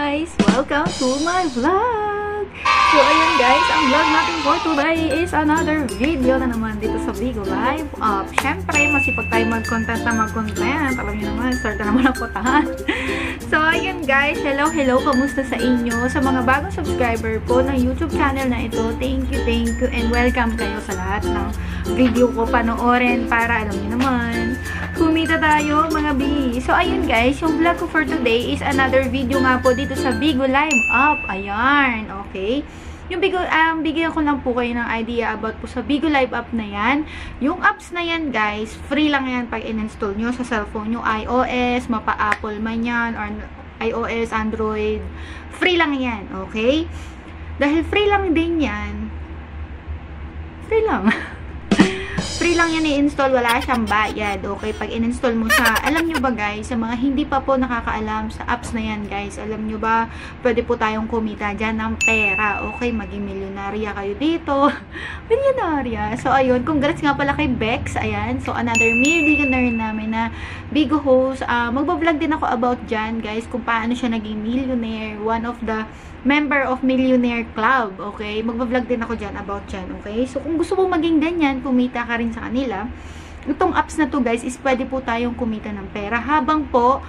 Guys! Welcome to my vlog! So ayun guys, ang vlog natin for today is another video na naman dito sa Bigo Live Up. Siyempre, masipag tayo mag-content na mag-content. Alam niyo naman, start na naman ang putahan. so ayun guys, hello hello, kamusta sa inyo? Sa mga bagong subscriber po ng YouTube channel na ito, thank you, thank you, and welcome kayo sa lahat ng video ko panoorin para alam niyo naman, kumita tayo mga bi. So ayun guys, yung vlog ko for today is another video nga po dito sa Bigo Live Up. Ayan, okay? Yung Bigo, um, bigyan ko lang po kayo ng idea about po sa Bigo Live App na yan. Yung apps na yan, guys, free lang yan pag in-install nyo sa cellphone nyo, iOS, mapa-Apple man yan, or iOS, Android. Free lang yan, okay? Dahil free lang din yan, free lang. free lang yan i-install, wala siyang bayad. Okay, pag in-install mo sa, alam nyo ba guys, sa mga hindi pa po nakakaalam sa apps na yan guys, alam nyo ba, pwede po tayong kumita dyan ng pera. Okay, maging milyonarya kayo dito. milyonarya. So, ayun, congrats nga pala kay Bex. Ayan, so another millionaire namin na big host. Uh, magbablog din ako about dyan guys, kung paano siya naging millionaire. One of the member of Millionaire Club, okay? Magbablog din ako dyan about dyan, okay? So, kung gusto mong maging ganyan, kumita ka rin sa kanila, itong apps na to guys, is pwede po tayong kumita ng pera habang po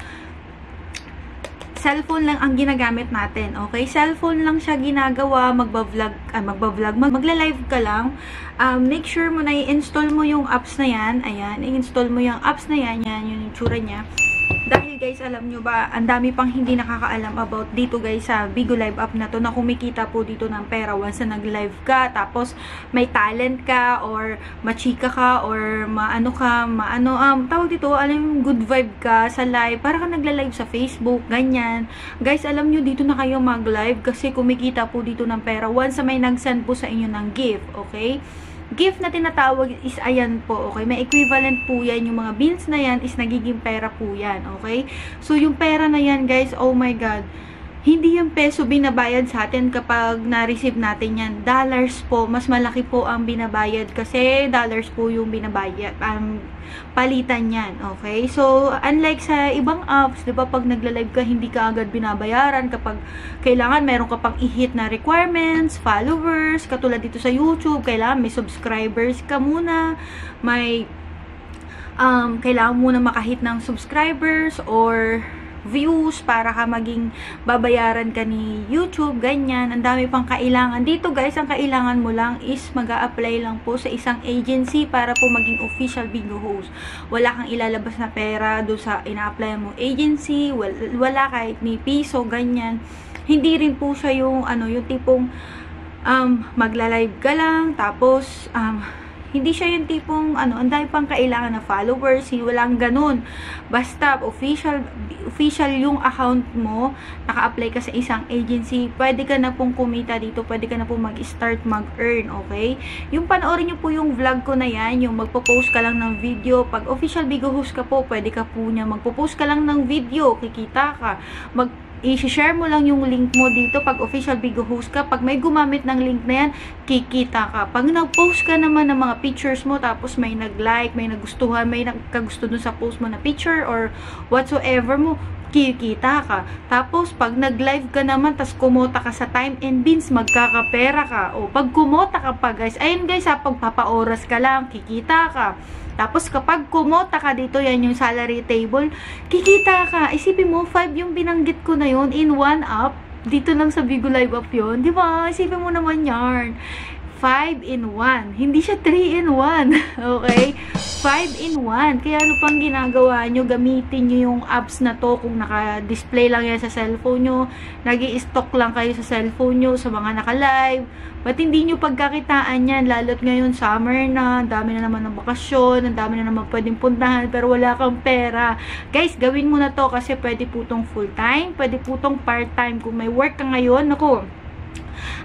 cellphone lang ang ginagamit natin, okay? Cellphone lang siya ginagawa, magba-vlog, ah, magba-vlog, mag magla-live ka lang. Um, make sure mo na i-install mo yung apps na yan, ayan, i-install mo yung apps na yan, yan, yung tsura niya. Dahil guys, alam nyo ba, ang dami pang hindi nakakaalam about dito guys sa Bigo Live app na to na kumikita po dito ng pera once na nag-live ka, tapos may talent ka, or machika ka, or maano ka, maano, um, tawag dito, alam good vibe ka sa live, para ka nagla-live sa Facebook, ganyan. Guys, alam nyo, dito na kayo mag-live kasi kumikita po dito ng pera once may nag-send po sa inyo ng gift, okay? Gift na tinatawag is ayan po, okay? May equivalent po yan. Yung mga bills na yan is nagiging pera po yan, okay? So, yung pera na yan, guys, oh my God, hindi yung peso binabayad sa atin kapag na-receive natin yan. Dollars po, mas malaki po ang binabayad kasi dollars po yung binabayad, um, palitan yan, okay? So, unlike sa ibang apps, di ba, pag nagla-live ka, hindi ka agad binabayaran kapag kailangan meron ka pang i-hit na requirements, followers, katulad dito sa YouTube, kailangan may subscribers ka muna, may um, kailangan muna makahit ng subscribers or views para ka maging babayaran ka ni YouTube, ganyan. Ang dami pang kailangan. Dito guys, ang kailangan mo lang is mag apply lang po sa isang agency para po maging official bingo host. Wala kang ilalabas na pera do sa ina-apply mo agency, wala kahit ni piso, ganyan. Hindi rin po siya yung ano, yung tipong um, magla-live ka lang, tapos um, hindi siya yung tipong, ano, ang dahil pang kailangan na followers, walang ganun. Basta, official, official yung account mo, naka-apply ka sa isang agency, pwede ka na pong kumita dito, pwede ka na pong mag-start mag-earn, okay? Yung panoorin nyo po yung vlog ko na yan, yung magpo-post ka lang ng video, pag official Bigo host ka po, pwede ka po niya, magpo-post ka lang ng video, kikita ka, mag i-share mo lang yung link mo dito pag official Bigo host ka. Pag may gumamit ng link na yan, kikita ka. Pag nag-post ka naman ng mga pictures mo, tapos may nag-like, may nagustuhan, may nagkagusto dun sa post mo na picture or whatsoever mo, kikita ka. Tapos, pag nag-live ka naman, tas kumota ka sa time and beans, magkakapera ka. O, pag kumota ka pa, guys, ayun guys, ha, pagpapaoras ka lang, kikita ka. Tapos, kapag kumota ka dito, yan yung salary table, kikita ka. Isipin mo, 5 yung binanggit ko na yun in one up. Dito lang sa Bigo Live Up yun. Di ba? Isipin mo naman yarn. 5 in 1. Hindi siya 3 in 1. okay? 5 in 1. Kaya ano pang ginagawa nyo? Gamitin nyo yung apps na to kung naka-display lang yan sa cellphone nyo. nag stock lang kayo sa cellphone nyo sa mga naka-live. Ba't hindi nyo pagkakitaan yan? Lalo't ngayon summer na, dami na naman ng bakasyon, ang dami na naman pwedeng puntahan, pero wala kang pera. Guys, gawin mo na to kasi pwede po full-time, pwede po part-time. Kung may work ka ngayon, ako,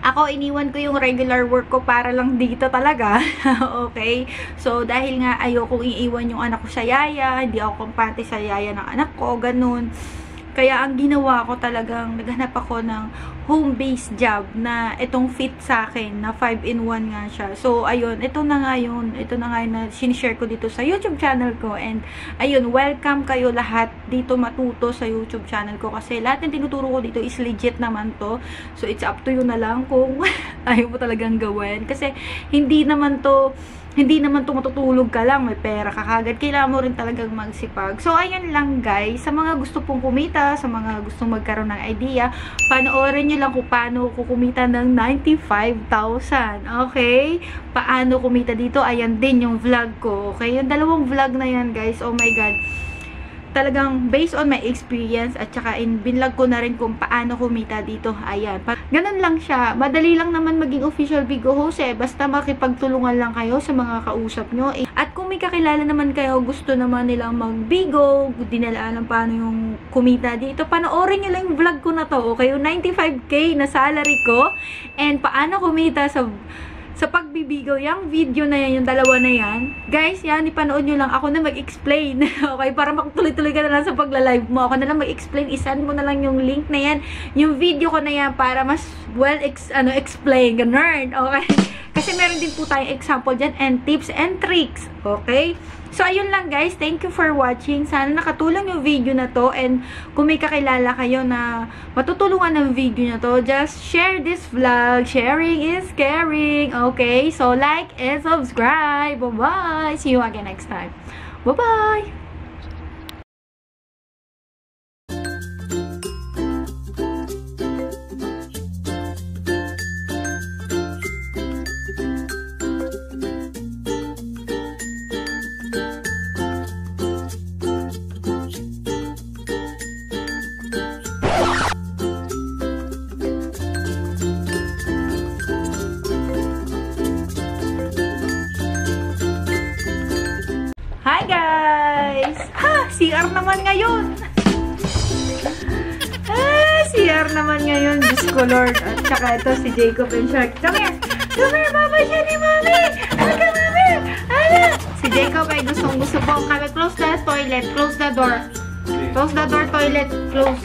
ako, iniwan ko yung regular work ko para lang dito talaga. okay? So, dahil nga ayokong iiwan yung anak ko sa yaya, hindi ako kumpante sa yaya ng anak ko, ganun. Kaya ang ginawa ko talagang, naghanap ako ng home-based job na itong fit sa akin, na 5-in-1 nga siya. So, ayun, ito na nga yun, ito na nga yun na sinishare ko dito sa YouTube channel ko. And, ayun, welcome kayo lahat dito matuto sa YouTube channel ko. Kasi lahat ng tinuturo ko dito is legit naman to. So, it's up to you na lang kung ayaw mo talagang gawin. Kasi, hindi naman to hindi naman tumatutulog ka lang, may pera ka kagad. Kailangan mo rin talagang magsipag. So, ayun lang guys. Sa mga gusto pong kumita, sa mga gustong magkaroon ng idea, panoorin nyo lang kung paano kukumita ng 95,000. Okay? Paano kumita dito? Ayan din yung vlog ko. Okay? Yung dalawang vlog na yan guys. Oh my God talagang based on my experience at saka in binlog ko na rin kung paano kumita dito. Ayan. Ganun lang siya. Madali lang naman maging official Bigo host eh. Basta makipagtulungan lang kayo sa mga kausap nyo. At kung may kakilala naman kayo, gusto naman nilang mag-Bigo, dinalaan paano yung kumita dito, panoorin nyo lang yung vlog ko na to. Okay, yung 95k na salary ko and paano kumita sa sa pagbibigaw, yung video na yan, yung dalawa na yan, guys, yan, ipanood nyo lang. Ako na mag-explain. okay, para makatuloy-tuloy ka na lang sa pagla-live mo. Ako na lang mag-explain. Isend mo na lang yung link na yan, yung video ko na yan, para mas well ex ano, explain. Ganun. Okay? Kasi meron din po tayong example dyan and tips and tricks. Okay? So, ayun lang guys. Thank you for watching. Sana nakatulong yung video na to. And kung may kakilala kayo na matutulungan ng video na to, just share this vlog. Sharing is caring. Okay? So, like and subscribe. Bye-bye. See you again next time. Bye-bye. CR naman ngayon! Ah, CR naman ngayon. Diyos ko Lord. At saka ito si Jacob and Shark. Come here! Come here! Siya ni Mami! Halika Mami! Hala! Si Jacob ay gustong gusto po. Kami close the toilet. Close the door. Close the door toilet. Close.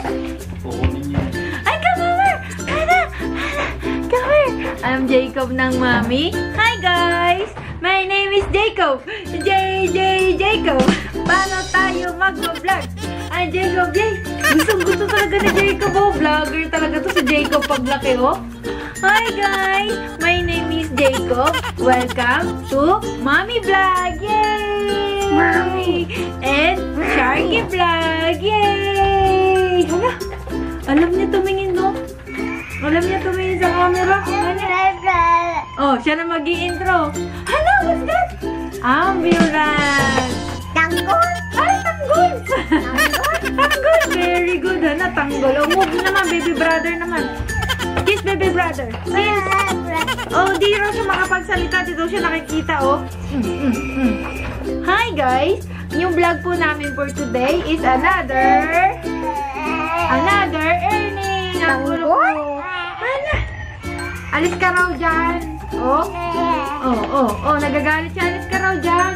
Ay, come over! Hala! Hala! Come here! I'm Jacob ng Mami. Hi guys! My name is Jacob. JJ Jacob. Paano tayo mag-vlog? Ay, Jacob, Jay. Gusto, gusto talaga ni Jacob, oh. Vlogger talaga to si Jacob paglaki, oh. Hi, guys. My name is Jacob. Welcome to Mommy Vlog. Yay! Mommy. And Sharky Vlog. Yay! Hala. Alam niya tumingin, no? Alam niya tumingin sa camera. Ano? Oh, siya na mag intro Hello, what's that? Ambulance. Tanggol! Ay, tanggol! tanggol! Very good, ha? Tanggol. Oh, move naman, baby brother naman. Kiss, baby brother. Kiss. Oh, di raw siya makapagsalita. Di daw siya nakikita, oh. Mm, mm, mm. Hi, guys. Yung vlog po namin for today is another... Another earning. Ang gulo ko. Hala. Alis ka raw dyan. Oh. Oh, oh, oh. Nagagalit siya. Alis ka raw dyan.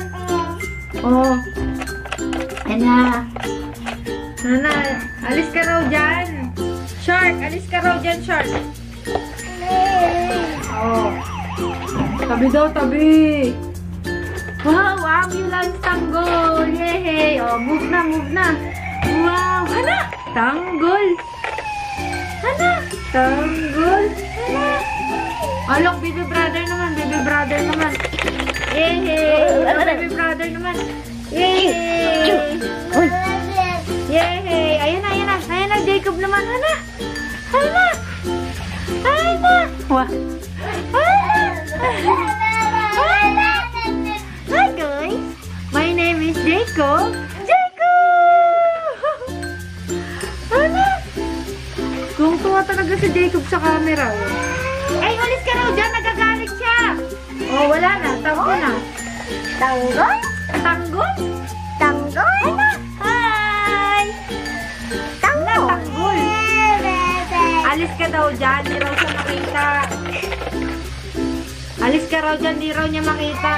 Oh. Ana. Ana. Alis ka raw dyan. Shark. Alis ka raw dyan, Shark. Oh. Tabi daw, tabi. Wow, ambulance tanggol. Yay. Oh, move na, move na. Wow. Hala. Tanggol. Hala. Tanggol. Hala. Alok, baby brother naman, baby brother naman. Yay! Baby brother naman. Yay! Yay! Ayan na, ayan na. Ayan na, Jacob naman. Hala! Hala! Hala! Wah! Hala! Hala! Hi guys! My name is Jacob. Jacob! Hala! Kung tuwa talaga si Jacob sa camera. Ay, ulis ka raw dyan. Nagagalit siya. Oh, wala na. Tanggo na. Tanggol? Tanggol? Tanggol? Ano? Hi! Tanggol? Tanggol. Alis ka daw dyan. Di raw siya makita. Alis ka raw dyan. Di raw niya makita.